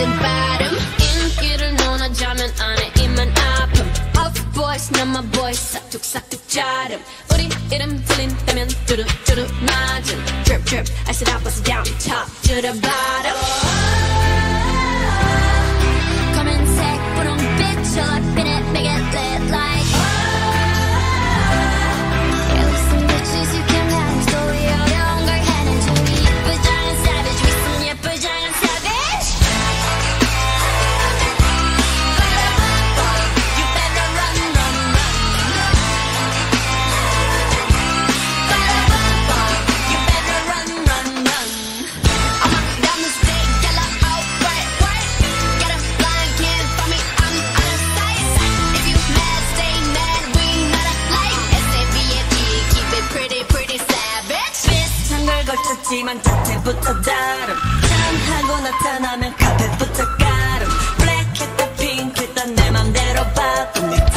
있는 바람 인기를 논하자면 안에 입만 아픔 Off boys 남만 boys 싹둑싹둑 자름 우리 이름 들린다면 두루두루 맞음 Drip drip I said I was down top to the bottom. 하지만 자태부터 다름. 짠하고 나타나면 카펫부터 까름. 블랙했다 핑크했다 내 맘대로 바꾸니.